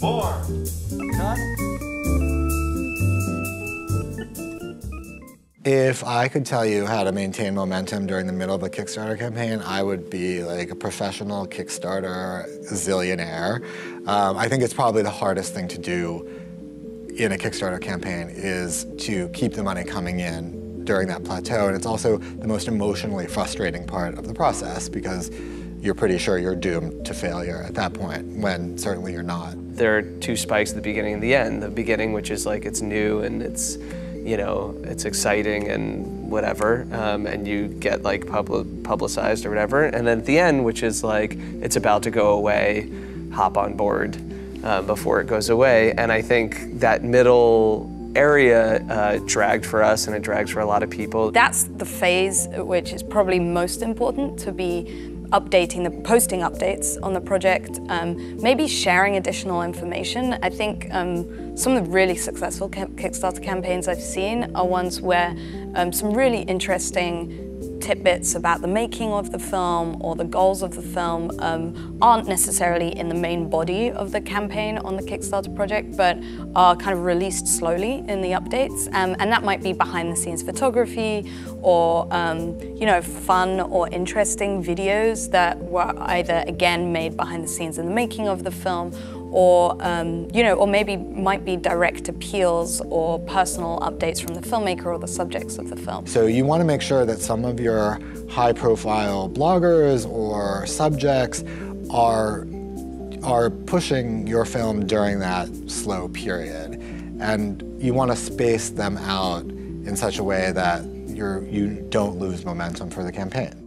More. Cut. If I could tell you how to maintain momentum during the middle of a Kickstarter campaign, I would be like a professional Kickstarter zillionaire. Um, I think it's probably the hardest thing to do in a Kickstarter campaign is to keep the money coming in during that plateau. And it's also the most emotionally frustrating part of the process because you're pretty sure you're doomed to failure at that point when certainly you're not. There are two spikes at the beginning and the end. The beginning, which is like it's new and it's you know, it's exciting and whatever, um, and you get like pub publicized or whatever. And then at the end, which is like, it's about to go away, hop on board uh, before it goes away. And I think that middle area uh, dragged for us and it drags for a lot of people. That's the phase which is probably most important to be updating the posting updates on the project, um, maybe sharing additional information. I think um, some of the really successful Kickstarter campaigns I've seen are ones where um, some really interesting tidbits about the making of the film or the goals of the film um, aren't necessarily in the main body of the campaign on the Kickstarter project, but are kind of released slowly in the updates. Um, and that might be behind the scenes photography or, um, you know, fun or interesting videos that were either, again, made behind the scenes in the making of the film or um, you know, or maybe might be direct appeals or personal updates from the filmmaker or the subjects of the film. So you want to make sure that some of your high-profile bloggers or subjects are are pushing your film during that slow period, and you want to space them out in such a way that you're you don't lose momentum for the campaign.